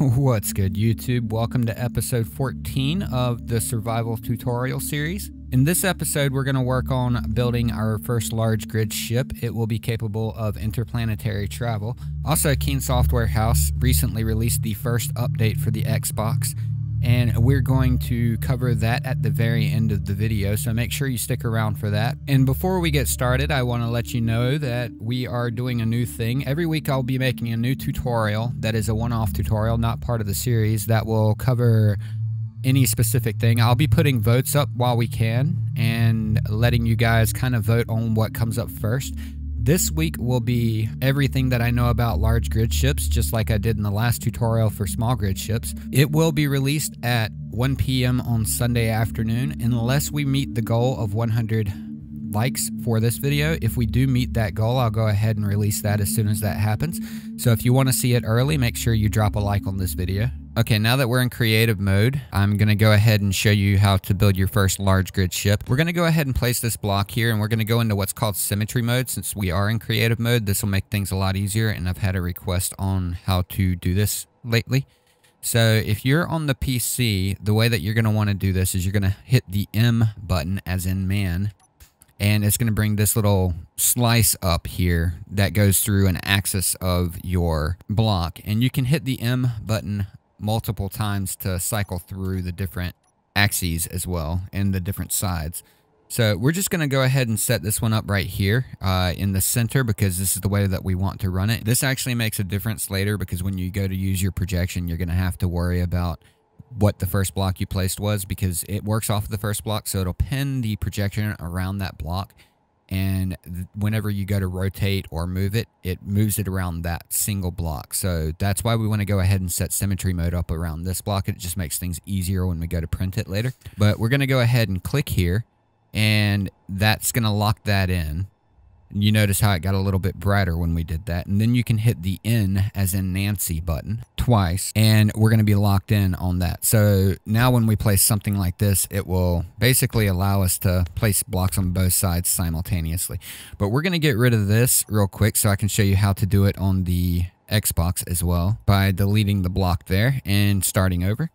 What's good, YouTube? Welcome to episode 14 of the survival tutorial series. In this episode, we're going to work on building our first large grid ship. It will be capable of interplanetary travel. Also, Keen Software House recently released the first update for the Xbox, and we're going to cover that at the very end of the video, so make sure you stick around for that. And before we get started, I want to let you know that we are doing a new thing. Every week I'll be making a new tutorial that is a one-off tutorial, not part of the series, that will cover any specific thing. I'll be putting votes up while we can and letting you guys kind of vote on what comes up first. This week will be everything that I know about large grid ships, just like I did in the last tutorial for small grid ships. It will be released at 1 p.m. on Sunday afternoon, unless we meet the goal of 100 likes for this video. If we do meet that goal, I'll go ahead and release that as soon as that happens. So if you want to see it early, make sure you drop a like on this video. Okay, now that we're in creative mode, I'm going to go ahead and show you how to build your first large grid ship. We're going to go ahead and place this block here, and we're going to go into what's called symmetry mode. Since we are in creative mode, this will make things a lot easier, and I've had a request on how to do this lately. So if you're on the PC, the way that you're going to want to do this is you're going to hit the M button, as in man, and it's going to bring this little slice up here that goes through an axis of your block. And you can hit the M button multiple times to cycle through the different axes as well and the different sides. So we're just going to go ahead and set this one up right here uh, in the center because this is the way that we want to run it. This actually makes a difference later because when you go to use your projection, you're going to have to worry about what the first block you placed was because it works off of the first block. So it'll pin the projection around that block and whenever you go to rotate or move it, it moves it around that single block. So that's why we want to go ahead and set symmetry mode up around this block. It just makes things easier when we go to print it later. But we're going to go ahead and click here, and that's going to lock that in. You notice how it got a little bit brighter when we did that. And then you can hit the N as in Nancy button twice and we're going to be locked in on that. So now when we place something like this, it will basically allow us to place blocks on both sides simultaneously. But we're going to get rid of this real quick so I can show you how to do it on the Xbox as well by deleting the block there and starting over.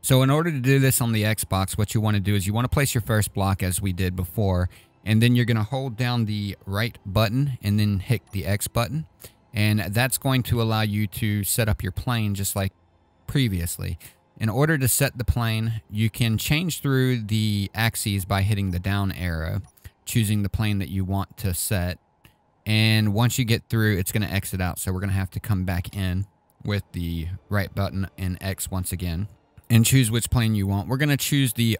So in order to do this on the Xbox, what you want to do is you want to place your first block as we did before and then you're going to hold down the right button and then hit the X button. And that's going to allow you to set up your plane just like previously. In order to set the plane, you can change through the axes by hitting the down arrow, choosing the plane that you want to set. And once you get through, it's going to exit out. So we're going to have to come back in with the right button and X once again and choose which plane you want. We're going to choose the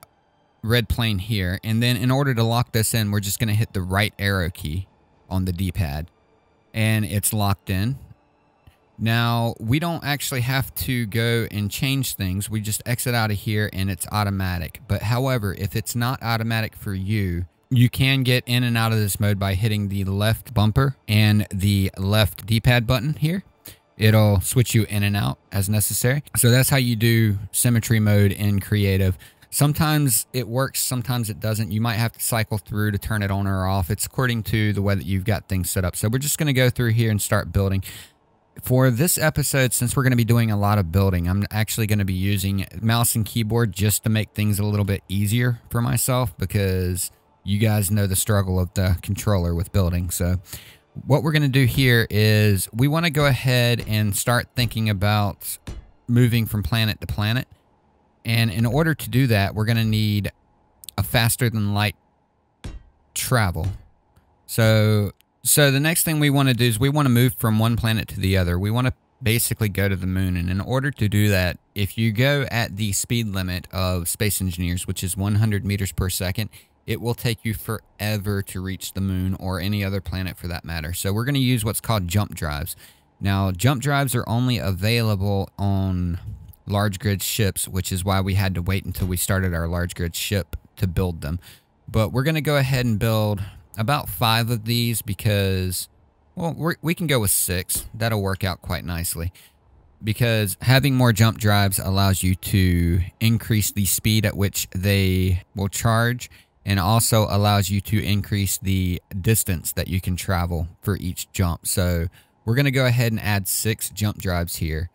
red plane here. And then in order to lock this in, we're just going to hit the right arrow key on the D-pad. And it's locked in. Now, we don't actually have to go and change things. We just exit out of here and it's automatic. But however, if it's not automatic for you, you can get in and out of this mode by hitting the left bumper and the left D-pad button here. It'll switch you in and out as necessary. So that's how you do symmetry mode in creative. Sometimes it works, sometimes it doesn't. You might have to cycle through to turn it on or off. It's according to the way that you've got things set up. So we're just going to go through here and start building. For this episode, since we're going to be doing a lot of building, I'm actually going to be using mouse and keyboard just to make things a little bit easier for myself because you guys know the struggle of the controller with building. So what we're going to do here is we want to go ahead and start thinking about moving from planet to planet. And in order to do that, we're going to need a faster than light travel. So, so the next thing we want to do is we want to move from one planet to the other. We want to basically go to the moon. And in order to do that, if you go at the speed limit of Space Engineers, which is 100 meters per second, it will take you forever to reach the moon or any other planet for that matter. So we're going to use what's called jump drives. Now, jump drives are only available on large grid ships, which is why we had to wait until we started our large grid ship to build them. But we're going to go ahead and build about five of these because, well, we can go with six. That'll work out quite nicely because having more jump drives allows you to increase the speed at which they will charge and also allows you to increase the distance that you can travel for each jump. So we're going to go ahead and add six jump drives here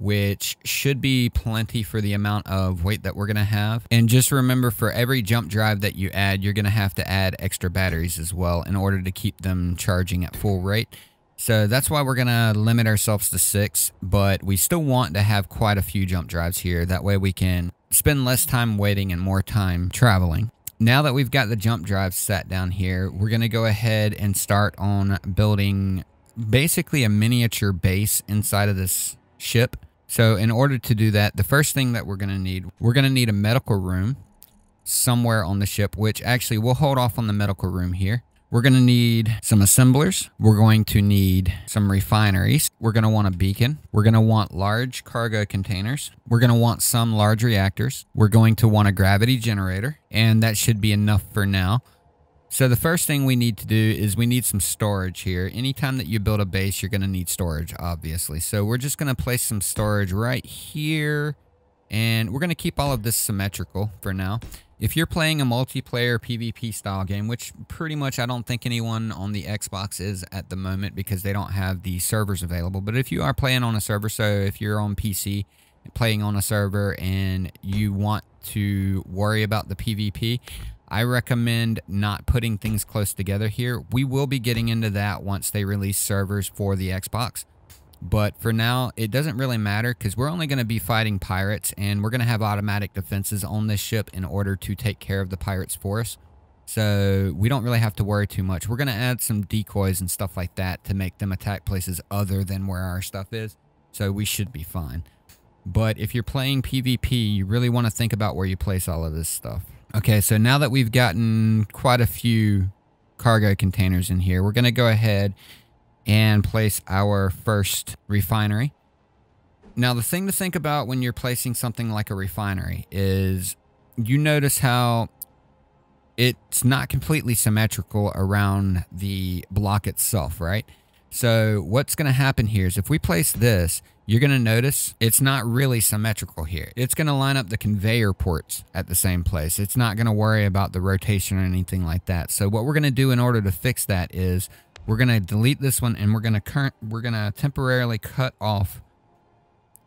which should be plenty for the amount of weight that we're going to have. And just remember for every jump drive that you add, you're going to have to add extra batteries as well in order to keep them charging at full rate. So that's why we're going to limit ourselves to six, but we still want to have quite a few jump drives here. That way we can spend less time waiting and more time traveling. Now that we've got the jump drives set down here, we're going to go ahead and start on building basically a miniature base inside of this ship. So in order to do that, the first thing that we're going to need, we're going to need a medical room somewhere on the ship, which actually we'll hold off on the medical room here. We're going to need some assemblers. We're going to need some refineries. We're going to want a beacon. We're going to want large cargo containers. We're going to want some large reactors. We're going to want a gravity generator, and that should be enough for now. So the first thing we need to do is we need some storage here. Anytime that you build a base, you're going to need storage, obviously. So we're just going to place some storage right here. And we're going to keep all of this symmetrical for now. If you're playing a multiplayer PvP style game, which pretty much I don't think anyone on the Xbox is at the moment because they don't have the servers available. But if you are playing on a server, so if you're on PC playing on a server and you want to worry about the PvP, I recommend not putting things close together here. We will be getting into that once they release servers for the Xbox. But for now, it doesn't really matter because we're only going to be fighting pirates and we're going to have automatic defenses on this ship in order to take care of the pirates for us. So we don't really have to worry too much. We're going to add some decoys and stuff like that to make them attack places other than where our stuff is. So we should be fine. But if you're playing PvP, you really want to think about where you place all of this stuff. Okay, so now that we've gotten quite a few cargo containers in here, we're going to go ahead and place our first refinery. Now, the thing to think about when you're placing something like a refinery is you notice how it's not completely symmetrical around the block itself, right? So what's going to happen here is if we place this, you're going to notice it's not really symmetrical here. It's going to line up the conveyor ports at the same place. It's not going to worry about the rotation or anything like that. So what we're going to do in order to fix that is we're going to delete this one and we're going to current we're going to temporarily cut off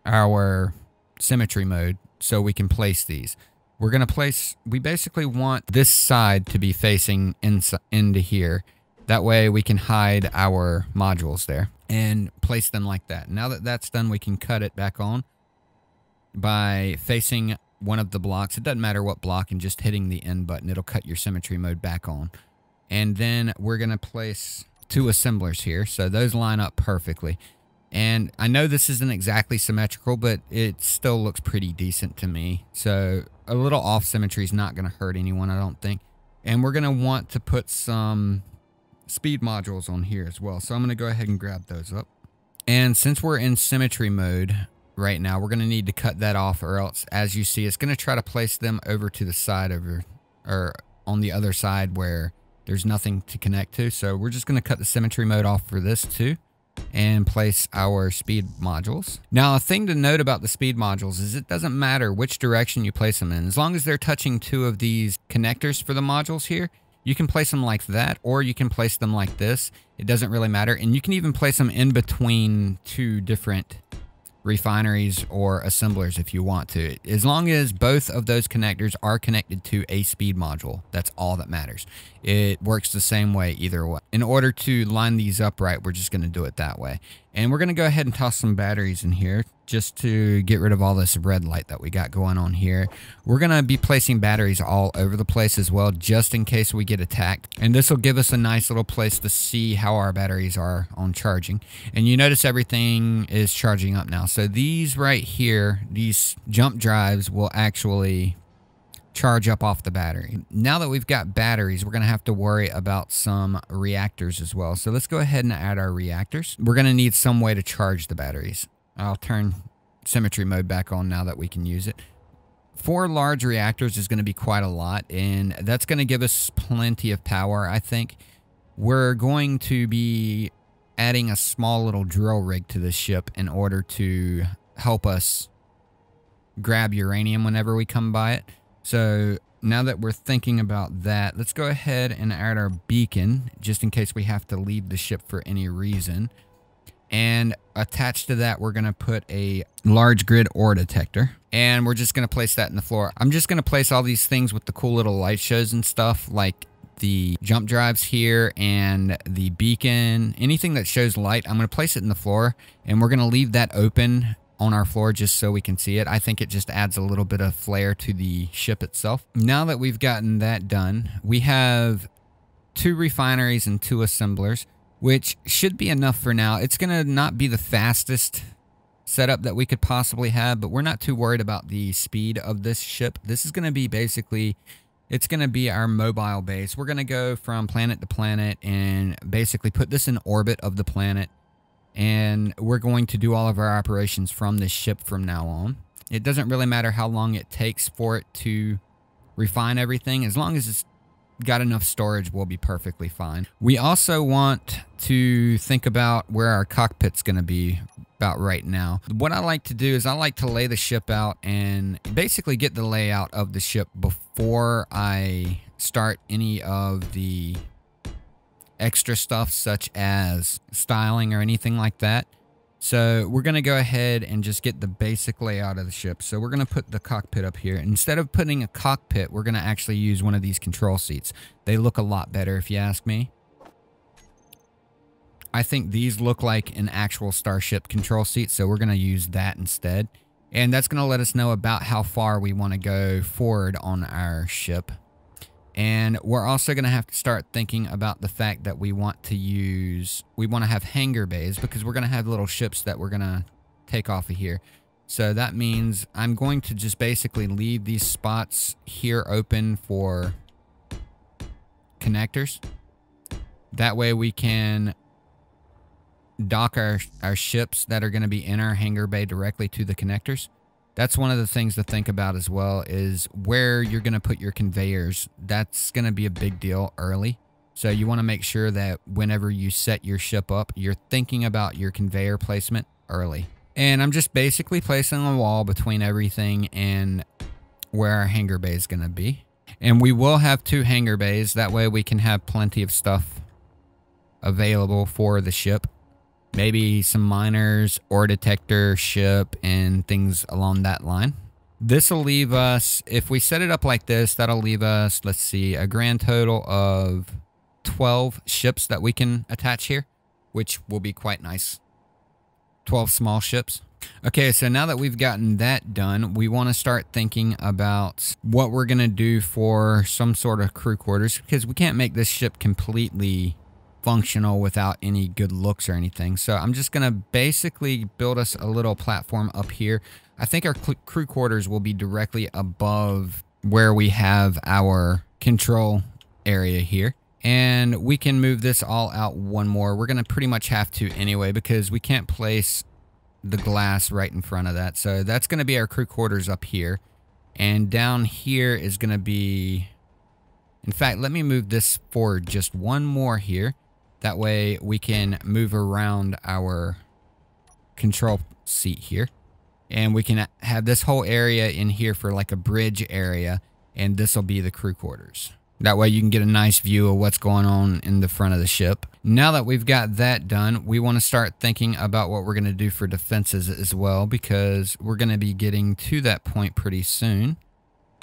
our symmetry mode so we can place these. We're going to place we basically want this side to be facing into here that way we can hide our modules there and place them like that. Now that that's done, we can cut it back on by facing one of the blocks. It doesn't matter what block and just hitting the N button. It'll cut your symmetry mode back on. And then we're going to place two assemblers here. So those line up perfectly. And I know this isn't exactly symmetrical, but it still looks pretty decent to me. So a little off symmetry is not going to hurt anyone, I don't think. And we're going to want to put some speed modules on here as well. So I'm going to go ahead and grab those up. And since we're in symmetry mode right now, we're going to need to cut that off or else, as you see, it's going to try to place them over to the side over or on the other side where there's nothing to connect to. So we're just going to cut the symmetry mode off for this too and place our speed modules. Now, a thing to note about the speed modules is it doesn't matter which direction you place them in. As long as they're touching two of these connectors for the modules here, you can place them like that, or you can place them like this. It doesn't really matter. And you can even place them in between two different refineries or assemblers if you want to. As long as both of those connectors are connected to a speed module, that's all that matters. It works the same way either way. In order to line these up right, we're just going to do it that way. And we're going to go ahead and toss some batteries in here just to get rid of all this red light that we got going on here. We're going to be placing batteries all over the place as well, just in case we get attacked. And this will give us a nice little place to see how our batteries are on charging. And you notice everything is charging up now. So these right here, these jump drives will actually charge up off the battery. Now that we've got batteries, we're going to have to worry about some reactors as well. So let's go ahead and add our reactors. We're going to need some way to charge the batteries. I'll turn symmetry mode back on now that we can use it. Four large reactors is going to be quite a lot, and that's going to give us plenty of power, I think. We're going to be adding a small little drill rig to this ship in order to help us grab uranium whenever we come by it. So now that we're thinking about that, let's go ahead and add our beacon just in case we have to leave the ship for any reason. And attached to that, we're going to put a large grid ore detector. And we're just going to place that in the floor. I'm just going to place all these things with the cool little light shows and stuff like the jump drives here and the beacon, anything that shows light, I'm going to place it in the floor and we're going to leave that open on our floor just so we can see it. I think it just adds a little bit of flair to the ship itself. Now that we've gotten that done, we have two refineries and two assemblers, which should be enough for now. It's going to not be the fastest setup that we could possibly have, but we're not too worried about the speed of this ship. This is going to be basically it's going to be our mobile base. We're going to go from planet to planet and basically put this in orbit of the planet. And we're going to do all of our operations from this ship from now on. It doesn't really matter how long it takes for it to refine everything. As long as it's got enough storage, we'll be perfectly fine. We also want to think about where our cockpit's going to be about right now. What I like to do is I like to lay the ship out and basically get the layout of the ship before I start any of the extra stuff such as styling or anything like that. So we're going to go ahead and just get the basic layout of the ship. So we're going to put the cockpit up here. Instead of putting a cockpit, we're going to actually use one of these control seats. They look a lot better if you ask me. I think these look like an actual Starship control seat, so we're going to use that instead. And that's going to let us know about how far we want to go forward on our ship. And we're also going to have to start thinking about the fact that we want to use, we want to have hangar bays because we're going to have little ships that we're going to take off of here. So that means I'm going to just basically leave these spots here open for connectors. That way we can dock our, our ships that are going to be in our hangar bay directly to the connectors. That's one of the things to think about as well is where you're going to put your conveyors. That's going to be a big deal early. So you want to make sure that whenever you set your ship up, you're thinking about your conveyor placement early. And I'm just basically placing a wall between everything and where our hangar bay is going to be. And we will have two hangar bays. That way we can have plenty of stuff available for the ship maybe some miners, ore detector, ship, and things along that line. This will leave us, if we set it up like this, that'll leave us, let's see, a grand total of 12 ships that we can attach here, which will be quite nice. 12 small ships. Okay, so now that we've gotten that done, we want to start thinking about what we're going to do for some sort of crew quarters because we can't make this ship completely functional without any good looks or anything. So I'm just going to basically build us a little platform up here. I think our crew quarters will be directly above where we have our control area here. And we can move this all out one more. We're going to pretty much have to anyway because we can't place the glass right in front of that. So that's going to be our crew quarters up here. And down here is going to be... In fact, let me move this forward just one more here. That way we can move around our control seat here. And we can have this whole area in here for like a bridge area. And this will be the crew quarters. That way you can get a nice view of what's going on in the front of the ship. Now that we've got that done, we want to start thinking about what we're going to do for defenses as well because we're going to be getting to that point pretty soon.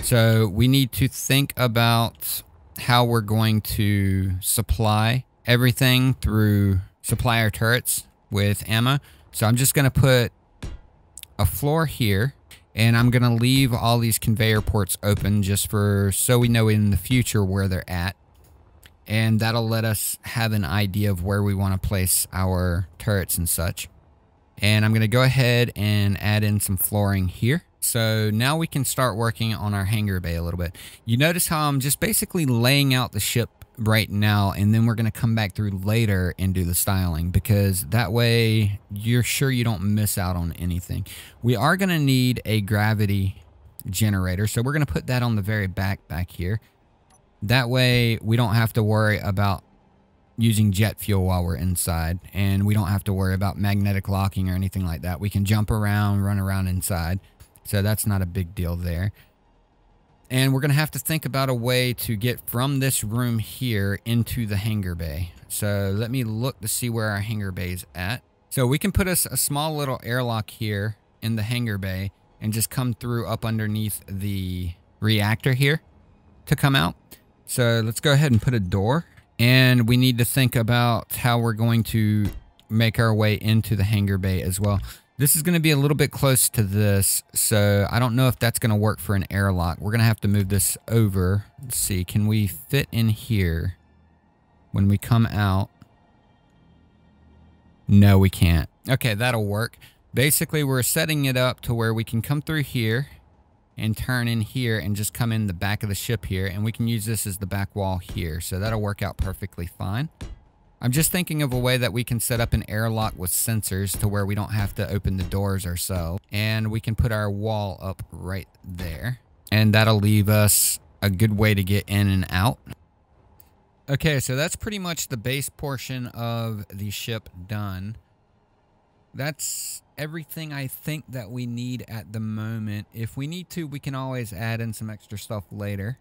So we need to think about how we're going to supply everything through supplier turrets with ammo. So I'm just going to put a floor here and I'm going to leave all these conveyor ports open just for so we know in the future where they're at. And that'll let us have an idea of where we want to place our turrets and such. And I'm going to go ahead and add in some flooring here. So now we can start working on our hangar bay a little bit. You notice how I'm just basically laying out the ship right now and then we're going to come back through later and do the styling because that way you're sure you don't miss out on anything. We are going to need a gravity generator so we're going to put that on the very back back here. That way we don't have to worry about using jet fuel while we're inside and we don't have to worry about magnetic locking or anything like that. We can jump around, run around inside. So that's not a big deal there. And we're going to have to think about a way to get from this room here into the hangar bay. So let me look to see where our hangar bay is at. So we can put us a small little airlock here in the hangar bay and just come through up underneath the reactor here to come out. So let's go ahead and put a door. And we need to think about how we're going to make our way into the hangar bay as well. This is going to be a little bit close to this, so I don't know if that's going to work for an airlock. We're going to have to move this over. Let's see, can we fit in here when we come out? No, we can't. Okay, that'll work. Basically, we're setting it up to where we can come through here and turn in here and just come in the back of the ship here, and we can use this as the back wall here, so that'll work out perfectly fine. I'm just thinking of a way that we can set up an airlock with sensors to where we don't have to open the doors ourselves. And we can put our wall up right there. And that'll leave us a good way to get in and out. Okay, so that's pretty much the base portion of the ship done. That's everything I think that we need at the moment. If we need to, we can always add in some extra stuff later.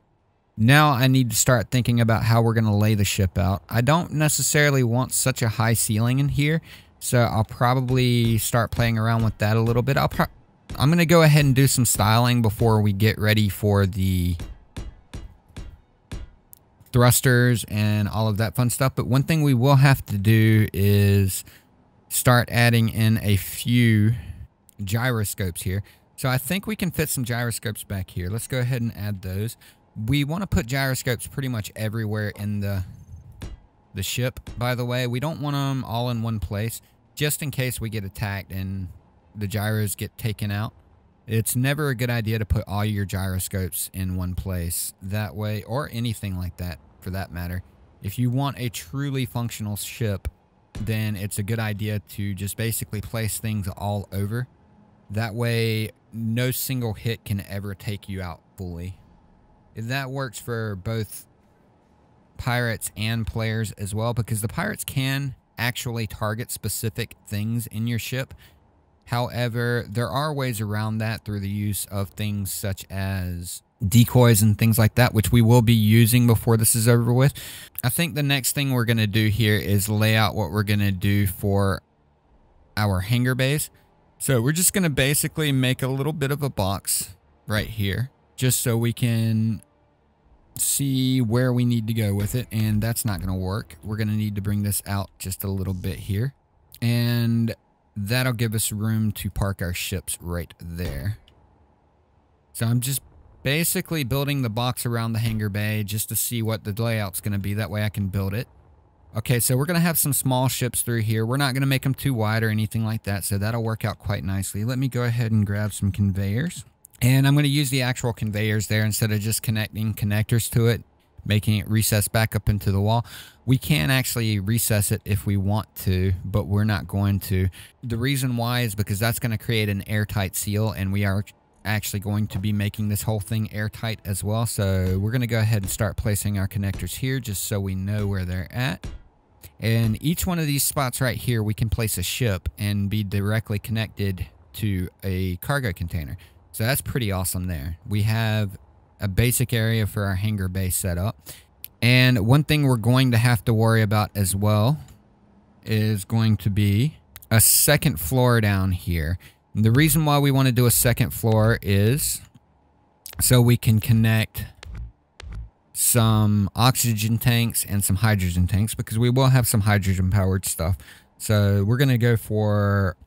Now I need to start thinking about how we're going to lay the ship out. I don't necessarily want such a high ceiling in here, so I'll probably start playing around with that a little bit. I'll I'm going to go ahead and do some styling before we get ready for the thrusters and all of that fun stuff. But one thing we will have to do is start adding in a few gyroscopes here. So I think we can fit some gyroscopes back here. Let's go ahead and add those we want to put gyroscopes pretty much everywhere in the the ship by the way. We don't want them all in one place just in case we get attacked and the gyros get taken out. It's never a good idea to put all your gyroscopes in one place that way or anything like that for that matter. If you want a truly functional ship then it's a good idea to just basically place things all over. That way no single hit can ever take you out fully that works for both pirates and players as well because the pirates can actually target specific things in your ship. However, there are ways around that through the use of things such as decoys and things like that, which we will be using before this is over with. I think the next thing we're going to do here is lay out what we're going to do for our hangar base. So we're just going to basically make a little bit of a box right here just so we can see where we need to go with it and that's not going to work. We're going to need to bring this out just a little bit here and that'll give us room to park our ships right there. So I'm just basically building the box around the hangar bay just to see what the layout's going to be. That way I can build it. Okay so we're going to have some small ships through here. We're not going to make them too wide or anything like that so that'll work out quite nicely. Let me go ahead and grab some conveyors and I'm going to use the actual conveyors there instead of just connecting connectors to it, making it recess back up into the wall. We can actually recess it if we want to, but we're not going to. The reason why is because that's going to create an airtight seal, and we are actually going to be making this whole thing airtight as well. So we're going to go ahead and start placing our connectors here just so we know where they're at. And each one of these spots right here, we can place a ship and be directly connected to a cargo container. So that's pretty awesome there. We have a basic area for our hangar bay set up. And one thing we're going to have to worry about as well is going to be a second floor down here. And the reason why we want to do a second floor is so we can connect some oxygen tanks and some hydrogen tanks because we will have some hydrogen powered stuff. So we're going to go for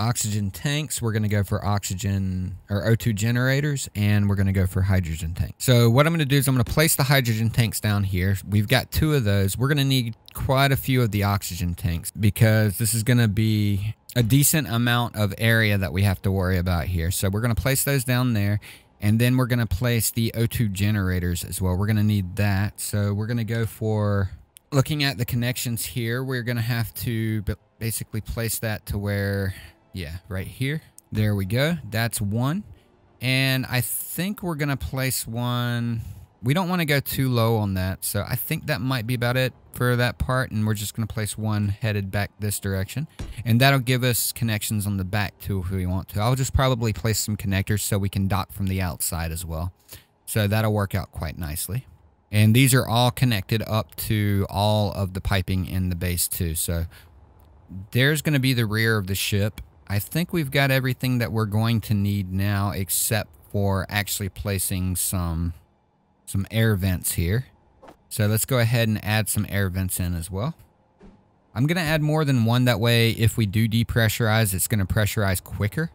oxygen tanks. We're going to go for oxygen or O2 generators, and we're going to go for hydrogen tanks. So what I'm going to do is I'm going to place the hydrogen tanks down here. We've got two of those. We're going to need quite a few of the oxygen tanks because this is going to be a decent amount of area that we have to worry about here. So we're going to place those down there. And then we're going to place the O2 generators as well. We're going to need that. So we're going to go for looking at the connections here. We're going to have to basically place that to where yeah, right here. There we go. That's one. And I think we're going to place one... We don't want to go too low on that, so I think that might be about it for that part, and we're just going to place one headed back this direction. And that'll give us connections on the back too if we want to. I'll just probably place some connectors so we can dock from the outside as well. So that'll work out quite nicely. And these are all connected up to all of the piping in the base too. So there's going to be the rear of the ship. I think we've got everything that we're going to need now except for actually placing some some air vents here. So let's go ahead and add some air vents in as well. I'm going to add more than one. That way, if we do depressurize, it's going to pressurize quicker.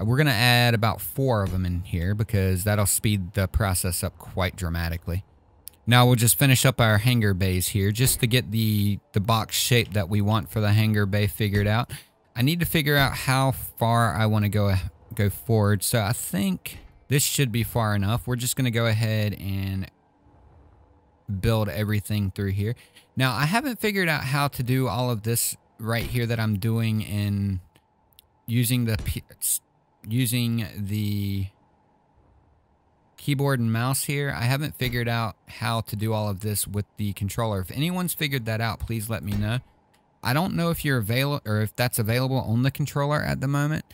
Uh, we're going to add about four of them in here because that'll speed the process up quite dramatically. Now we'll just finish up our hangar bays here just to get the, the box shape that we want for the hangar bay figured out. I need to figure out how far I want to go, eh, go forward. So I think this should be far enough. We're just going to go ahead and build everything through here. Now, I haven't figured out how to do all of this right here that I'm doing in using the using the keyboard and mouse here. I haven't figured out how to do all of this with the controller. If anyone's figured that out, please let me know. I don't know if you're available or if that's available on the controller at the moment,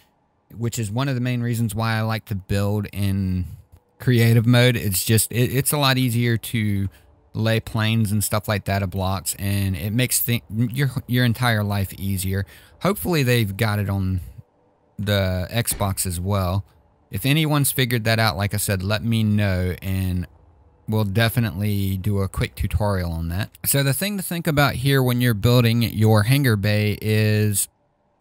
which is one of the main reasons why I like to build in creative mode. It's just it, it's a lot easier to lay planes and stuff like that of blocks and it makes your your entire life easier. Hopefully they've got it on the Xbox as well. If anyone's figured that out, like I said, let me know and we'll definitely do a quick tutorial on that. So the thing to think about here when you're building your hangar bay is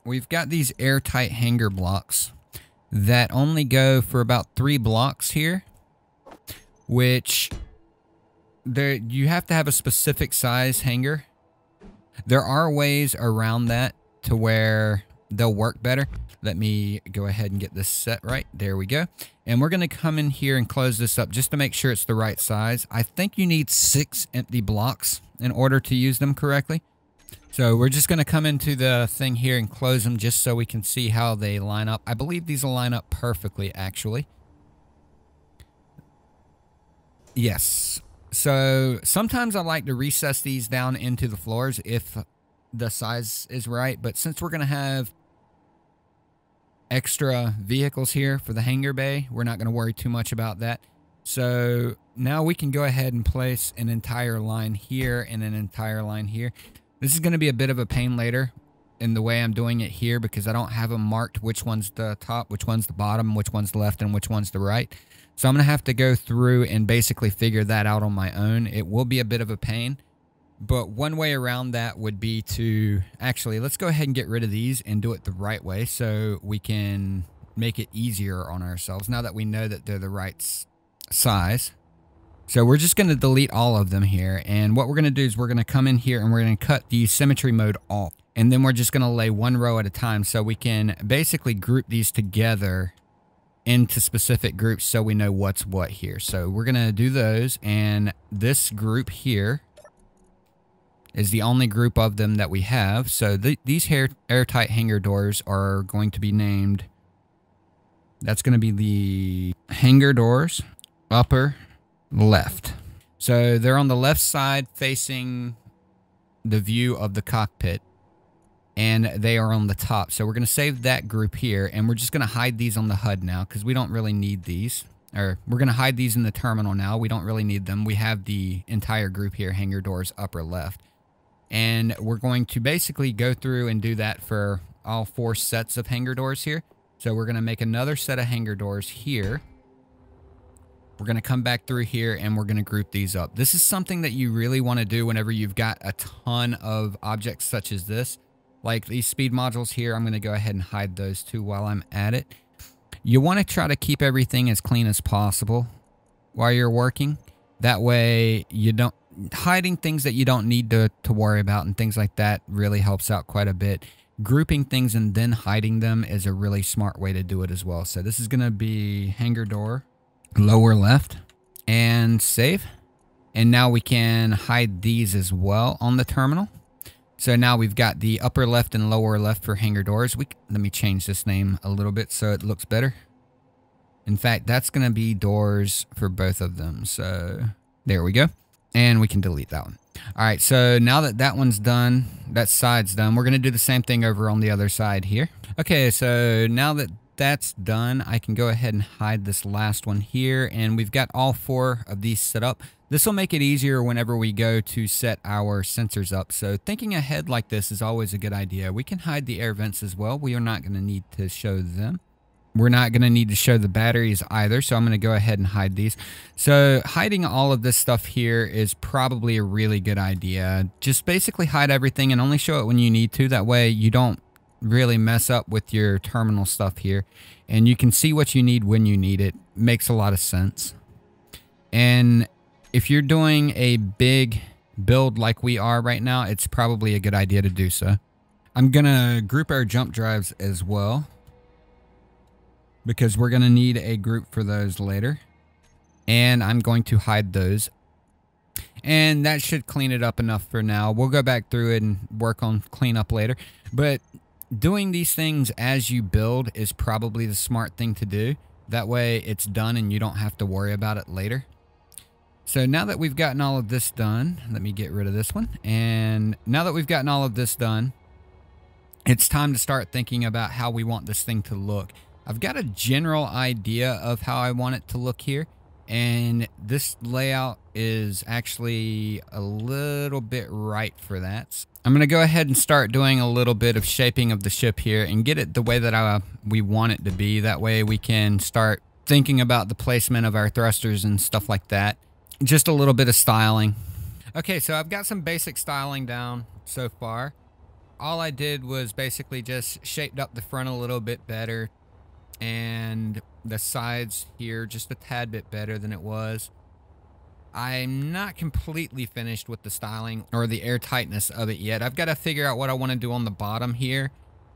we've got these airtight hangar blocks that only go for about three blocks here, which there you have to have a specific size hangar. There are ways around that to where they'll work better. Let me go ahead and get this set right. There we go. And we're going to come in here and close this up just to make sure it's the right size. I think you need six empty blocks in order to use them correctly. So we're just going to come into the thing here and close them just so we can see how they line up. I believe these will line up perfectly, actually. Yes. So sometimes I like to recess these down into the floors if the size is right. But since we're going to have extra vehicles here for the hangar bay, we're not going to worry too much about that. So now we can go ahead and place an entire line here and an entire line here. This is going to be a bit of a pain later in the way I'm doing it here because I don't have them marked which one's the top, which one's the bottom, which one's the left, and which one's the right. So I'm going to have to go through and basically figure that out on my own. It will be a bit of a pain, but one way around that would be to actually, let's go ahead and get rid of these and do it the right way so we can make it easier on ourselves now that we know that they're the right size. So we're just going to delete all of them here. And what we're going to do is we're going to come in here and we're going to cut the symmetry mode off. And then we're just going to lay one row at a time so we can basically group these together into specific groups so we know what's what here. So we're going to do those. And this group here is the only group of them that we have. So th these hair airtight hangar doors are going to be named. That's going to be the hangar doors upper left. So they're on the left side facing the view of the cockpit and they are on the top. So we're going to save that group here, and we're just going to hide these on the HUD now because we don't really need these. Or we're going to hide these in the terminal now. We don't really need them. We have the entire group here, hangar doors upper left. And we're going to basically go through and do that for all four sets of hangar doors here. So we're going to make another set of hangar doors here. We're going to come back through here and we're going to group these up. This is something that you really want to do whenever you've got a ton of objects such as this like these speed modules here, I'm going to go ahead and hide those too while I'm at it. You want to try to keep everything as clean as possible while you're working. That way you don't, hiding things that you don't need to, to worry about and things like that really helps out quite a bit. Grouping things and then hiding them is a really smart way to do it as well. So this is going to be hangar door, lower left, and save. And now we can hide these as well on the terminal. So now we've got the upper left and lower left for hangar doors. We Let me change this name a little bit so it looks better. In fact, that's going to be doors for both of them. So there we go. And we can delete that one. All right, so now that that one's done, that side's done, we're going to do the same thing over on the other side here. Okay, so now that that's done, I can go ahead and hide this last one here. And we've got all four of these set up. This will make it easier whenever we go to set our sensors up. So thinking ahead like this is always a good idea. We can hide the air vents as well. We are not going to need to show them. We're not going to need to show the batteries either, so I'm going to go ahead and hide these. So hiding all of this stuff here is probably a really good idea. Just basically hide everything and only show it when you need to. That way you don't really mess up with your terminal stuff here. And you can see what you need when you need it. Makes a lot of sense. And if you're doing a big build like we are right now, it's probably a good idea to do so. I'm going to group our jump drives as well because we're going to need a group for those later. And I'm going to hide those. And that should clean it up enough for now. We'll go back through it and work on cleanup later. But doing these things as you build is probably the smart thing to do. That way it's done and you don't have to worry about it later. So now that we've gotten all of this done, let me get rid of this one. And now that we've gotten all of this done, it's time to start thinking about how we want this thing to look. I've got a general idea of how I want it to look here. And this layout is actually a little bit right for that. I'm going to go ahead and start doing a little bit of shaping of the ship here and get it the way that I, we want it to be. That way we can start thinking about the placement of our thrusters and stuff like that. Just a little bit of styling. Okay, so I've got some basic styling down so far. All I did was basically just shaped up the front a little bit better and the sides here just a tad bit better than it was. I'm not completely finished with the styling or the air tightness of it yet. I've got to figure out what I want to do on the bottom here.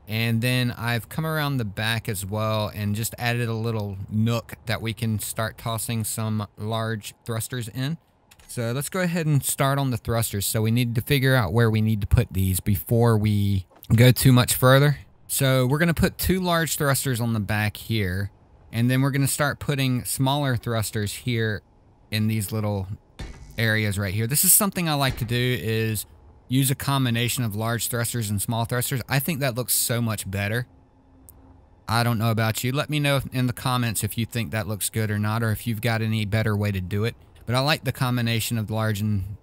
And then I've come around the back as well and just added a little nook that we can start tossing some large thrusters in. So let's go ahead and start on the thrusters. So we need to figure out where we need to put these before we go too much further. So we're going to put two large thrusters on the back here. And then we're going to start putting smaller thrusters here in these little areas right here. This is something I like to do is use a combination of large thrusters and small thrusters. I think that looks so much better. I don't know about you. Let me know in the comments if you think that looks good or not, or if you've got any better way to do it. But I like the combination of large and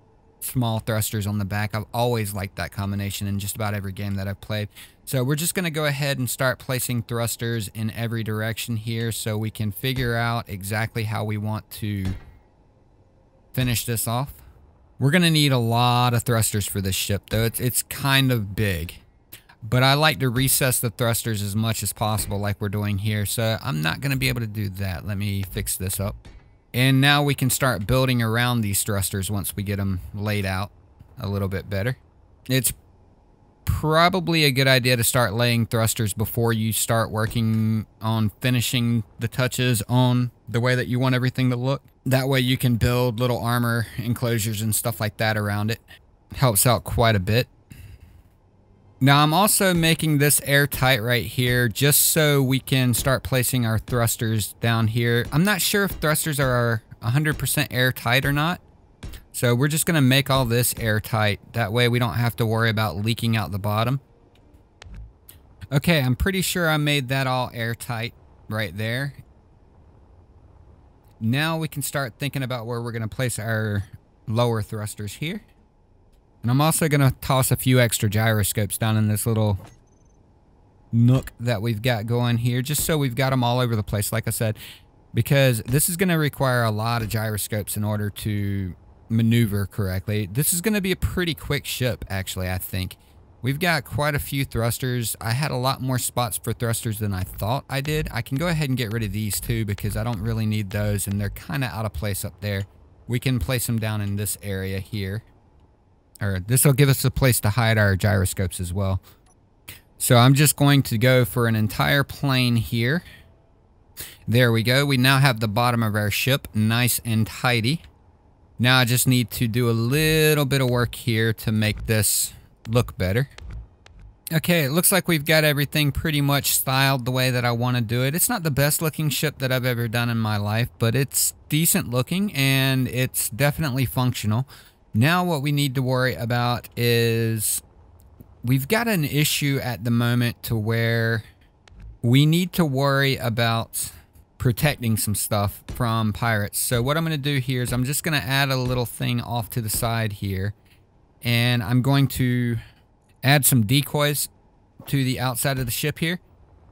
small thrusters on the back. I've always liked that combination in just about every game that I've played. So we're just going to go ahead and start placing thrusters in every direction here so we can figure out exactly how we want to finish this off. We're going to need a lot of thrusters for this ship though. It's, it's kind of big. But I like to recess the thrusters as much as possible like we're doing here. So I'm not going to be able to do that. Let me fix this up. And now we can start building around these thrusters once we get them laid out a little bit better. It's probably a good idea to start laying thrusters before you start working on finishing the touches on the way that you want everything to look. That way you can build little armor enclosures and stuff like that around it. Helps out quite a bit. Now I'm also making this airtight right here just so we can start placing our thrusters down here. I'm not sure if thrusters are 100% airtight or not. So we're just going to make all this airtight. That way we don't have to worry about leaking out the bottom. Okay, I'm pretty sure I made that all airtight right there. Now we can start thinking about where we're going to place our lower thrusters here. And I'm also going to toss a few extra gyroscopes down in this little nook that we've got going here, just so we've got them all over the place, like I said, because this is going to require a lot of gyroscopes in order to maneuver correctly. This is going to be a pretty quick ship, actually, I think. We've got quite a few thrusters. I had a lot more spots for thrusters than I thought I did. I can go ahead and get rid of these too because I don't really need those and they're kind of out of place up there. We can place them down in this area here or this will give us a place to hide our gyroscopes as well. So I'm just going to go for an entire plane here. There we go. We now have the bottom of our ship nice and tidy. Now I just need to do a little bit of work here to make this look better. Okay, it looks like we've got everything pretty much styled the way that I want to do it. It's not the best looking ship that I've ever done in my life, but it's decent looking and it's definitely functional. Now what we need to worry about is we've got an issue at the moment to where we need to worry about protecting some stuff from pirates. So what I'm going to do here is I'm just going to add a little thing off to the side here. And I'm going to add some decoys to the outside of the ship here.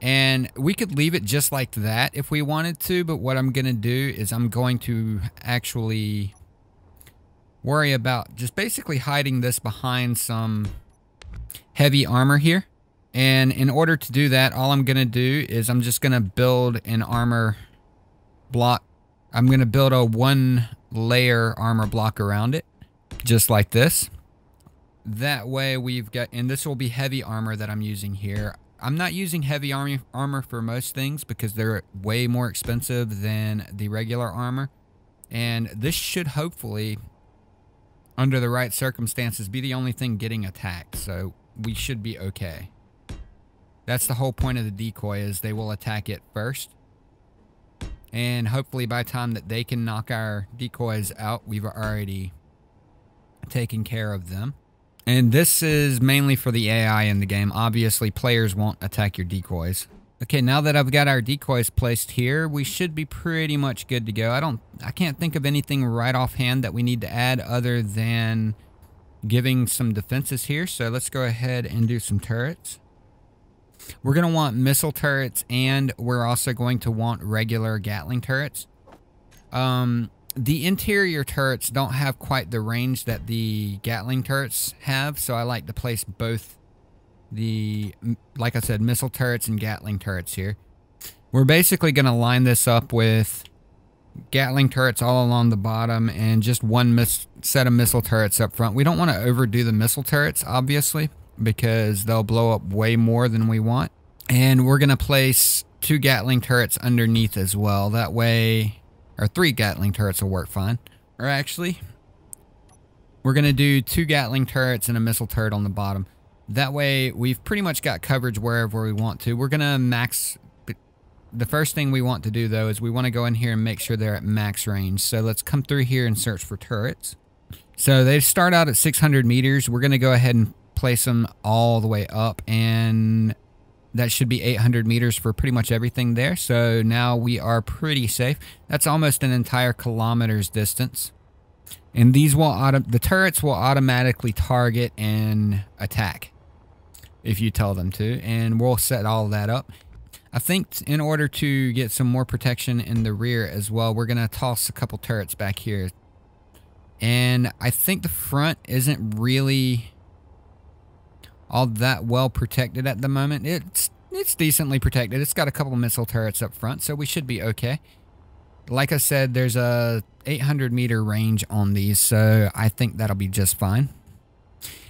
And we could leave it just like that if we wanted to. But what I'm going to do is I'm going to actually worry about just basically hiding this behind some heavy armor here. And in order to do that, all I'm going to do is I'm just going to build an armor block. I'm going to build a one layer armor block around it, just like this. That way we've got, and this will be heavy armor that I'm using here. I'm not using heavy armor, armor for most things because they're way more expensive than the regular armor. And this should hopefully, under the right circumstances, be the only thing getting attacked. So we should be okay. That's the whole point of the decoy is they will attack it first. And hopefully by time that they can knock our decoys out, we've already taken care of them. And this is mainly for the AI in the game. Obviously, players won't attack your decoys. Okay, now that I've got our decoys placed here, we should be pretty much good to go. I don't, I can't think of anything right offhand that we need to add other than giving some defenses here. So let's go ahead and do some turrets. We're going to want missile turrets and we're also going to want regular Gatling turrets. Um, the interior turrets don't have quite the range that the Gatling turrets have, so I like to place both the, like I said, missile turrets and Gatling turrets here. We're basically going to line this up with Gatling turrets all along the bottom and just one set of missile turrets up front. We don't want to overdo the missile turrets, obviously, because they'll blow up way more than we want. And we're going to place two Gatling turrets underneath as well. That way, or three Gatling turrets will work fine. Or actually, we're going to do two Gatling turrets and a missile turret on the bottom. That way, we've pretty much got coverage wherever we want to. We're going to max the first thing we want to do though is we want to go in here and make sure they're at max range. So let's come through here and search for turrets. So they start out at 600 meters. We're going to go ahead and place them all the way up and that should be 800 meters for pretty much everything there. So now we are pretty safe. That's almost an entire kilometer's distance. And these will auto the turrets will automatically target and attack if you tell them to. And we'll set all that up. I think in order to get some more protection in the rear as well, we're going to toss a couple turrets back here. And I think the front isn't really all that well protected at the moment. It's it's decently protected. It's got a couple missile turrets up front, so we should be okay. Like I said, there's a 800 meter range on these, so I think that'll be just fine.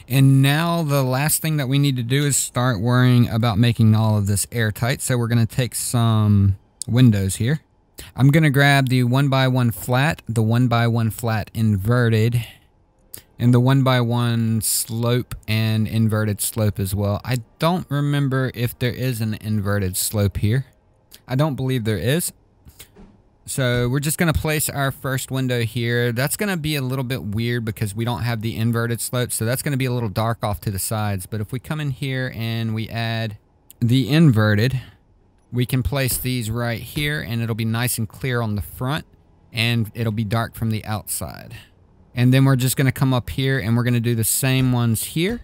And now the last thing that we need to do is start worrying about making all of this airtight. So we're going to take some windows here. I'm going to grab the 1 by one flat, the 1 by one flat inverted, and the 1 by one slope and inverted slope as well. I don't remember if there is an inverted slope here. I don't believe there is. So we're just going to place our first window here. That's going to be a little bit weird because we don't have the inverted slope. So that's going to be a little dark off to the sides. But if we come in here and we add the inverted, we can place these right here and it'll be nice and clear on the front and it'll be dark from the outside. And then we're just going to come up here and we're going to do the same ones here.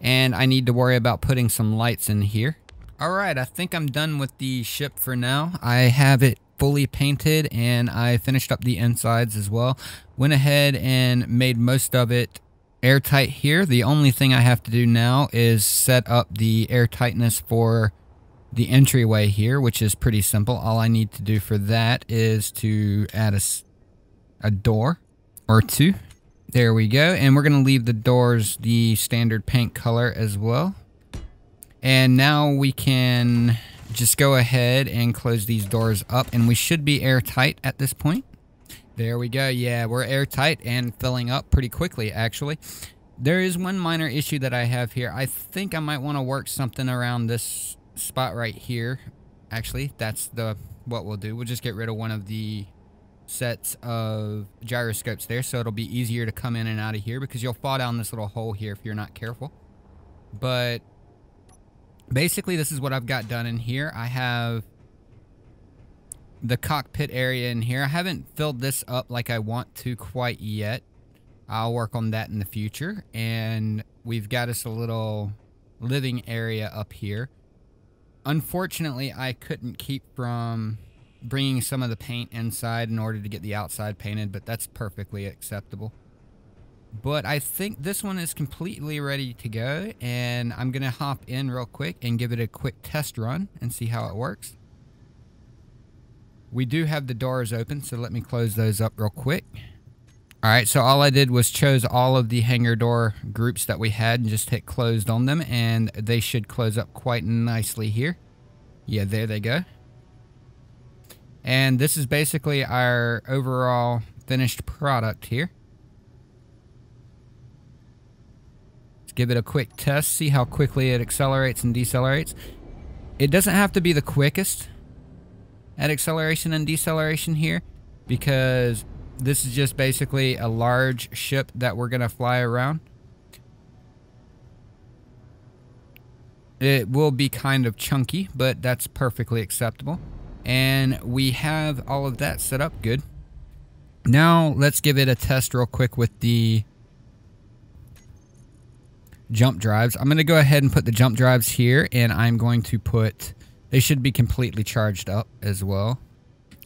And I need to worry about putting some lights in here. All right, I think I'm done with the ship for now. I have it fully painted and I finished up the insides as well. Went ahead and made most of it airtight here. The only thing I have to do now is set up the airtightness for the entryway here, which is pretty simple. All I need to do for that is to add a, a door or two. There we go. And we're going to leave the doors the standard paint color as well. And now we can just go ahead and close these doors up and we should be airtight at this point. There we go. Yeah, we're airtight and filling up pretty quickly actually. There is one minor issue that I have here. I think I might want to work something around this spot right here. Actually, that's the what we'll do. We'll just get rid of one of the sets of gyroscopes there so it'll be easier to come in and out of here because you'll fall down this little hole here if you're not careful. But basically this is what I've got done in here. I have the cockpit area in here. I haven't filled this up like I want to quite yet. I'll work on that in the future. And we've got us a little living area up here. Unfortunately, I couldn't keep from bringing some of the paint inside in order to get the outside painted, but that's perfectly acceptable. But I think this one is completely ready to go, and I'm to hop in real quick and give it a quick test run and see how it works. We do have the doors open, so let me close those up real quick. All right, so all I did was chose all of the hangar door groups that we had and just hit closed on them, and they should close up quite nicely here. Yeah, there they go. And this is basically our overall finished product here. Give it a quick test, see how quickly it accelerates and decelerates. It doesn't have to be the quickest at acceleration and deceleration here because this is just basically a large ship that we're going to fly around. It will be kind of chunky, but that's perfectly acceptable. And we have all of that set up good. Now let's give it a test real quick with the jump drives. I'm going to go ahead and put the jump drives here and I'm going to put, they should be completely charged up as well.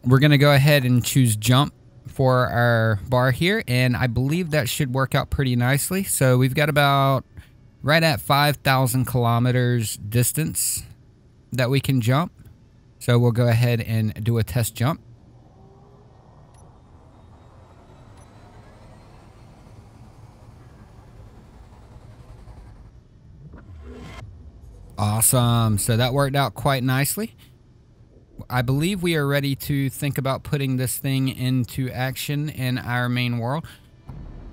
We're going to go ahead and choose jump for our bar here and I believe that should work out pretty nicely. So we've got about right at 5,000 kilometers distance that we can jump. So we'll go ahead and do a test jump. Awesome. So that worked out quite nicely. I believe we are ready to think about putting this thing into action in our main world.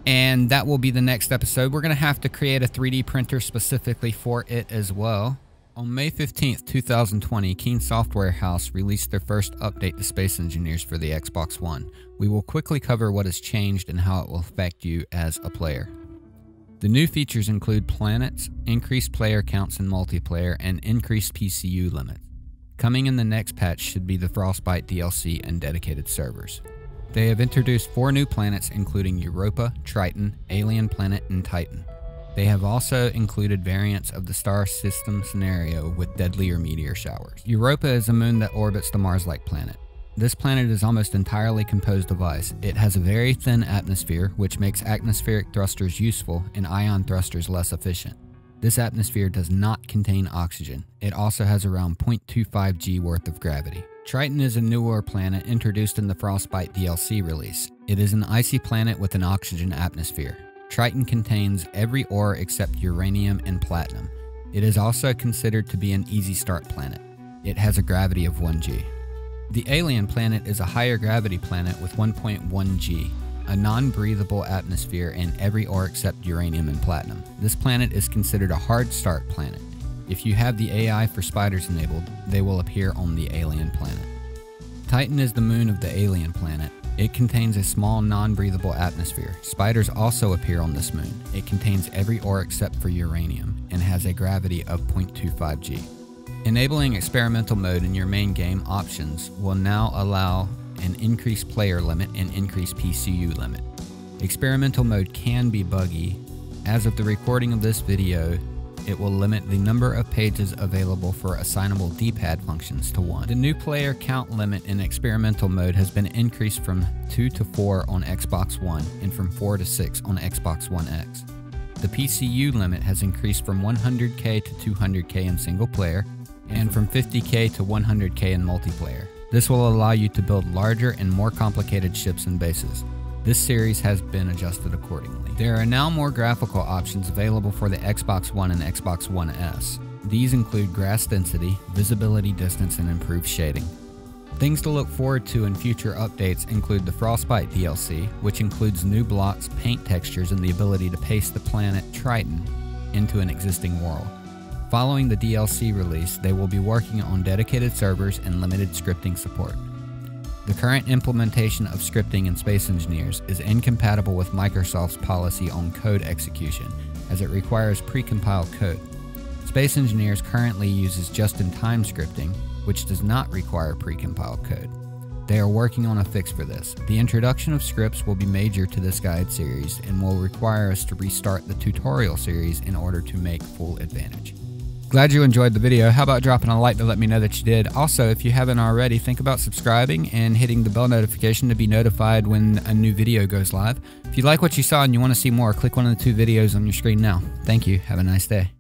And that will be the next episode. We're going to have to create a 3D printer specifically for it as well. On May 15th, 2020, Keen Software House released their first update to Space Engineers for the Xbox One. We will quickly cover what has changed and how it will affect you as a player. The new features include planets, increased player counts in multiplayer, and increased PCU limits. Coming in the next patch should be the Frostbite DLC and dedicated servers. They have introduced four new planets including Europa, Triton, Alien Planet, and Titan. They have also included variants of the star system scenario with deadlier meteor showers. Europa is a moon that orbits the Mars-like planet. This planet is almost entirely composed of ice. It has a very thin atmosphere, which makes atmospheric thrusters useful and ion thrusters less efficient. This atmosphere does not contain oxygen. It also has around 0.25 g worth of gravity. Triton is a newer planet introduced in the Frostbite DLC release. It is an icy planet with an oxygen atmosphere. Triton contains every ore except uranium and platinum. It is also considered to be an easy start planet. It has a gravity of 1g. The alien planet is a higher gravity planet with 1.1 g, a non breathable atmosphere, and every ore except uranium and platinum. This planet is considered a hard start planet. If you have the AI for spiders enabled, they will appear on the alien planet. Titan is the moon of the alien planet. It contains a small non-breathable atmosphere. Spiders also appear on this moon. It contains every ore except for uranium and has a gravity of 0.25 g. Enabling experimental mode in your main game options will now allow an increased player limit and increased PCU limit. Experimental mode can be buggy. As of the recording of this video, it will limit the number of pages available for assignable D-pad functions to 1. The new player count limit in experimental mode has been increased from 2 to 4 on Xbox One and from 4 to 6 on Xbox One X. The PCU limit has increased from 100k to 200k in single player and from 50k to 100k in multiplayer. This will allow you to build larger and more complicated ships and bases. This series has been adjusted accordingly. There are now more graphical options available for the Xbox One and Xbox One S. These include grass density, visibility distance, and improved shading. Things to look forward to in future updates include the Frostbite DLC, which includes new blocks, paint textures, and the ability to paste the planet Triton into an existing world. Following the DLC release, they will be working on dedicated servers and limited scripting support. The current implementation of scripting in Space Engineers is incompatible with Microsoft's policy on code execution, as it requires precompiled code. Space Engineers currently uses just in time scripting, which does not require precompiled code. They are working on a fix for this. The introduction of scripts will be major to this guide series and will require us to restart the tutorial series in order to make full advantage. Glad you enjoyed the video. How about dropping a like to let me know that you did? Also, if you haven't already, think about subscribing and hitting the bell notification to be notified when a new video goes live. If you like what you saw and you want to see more, click one of the two videos on your screen now. Thank you. Have a nice day.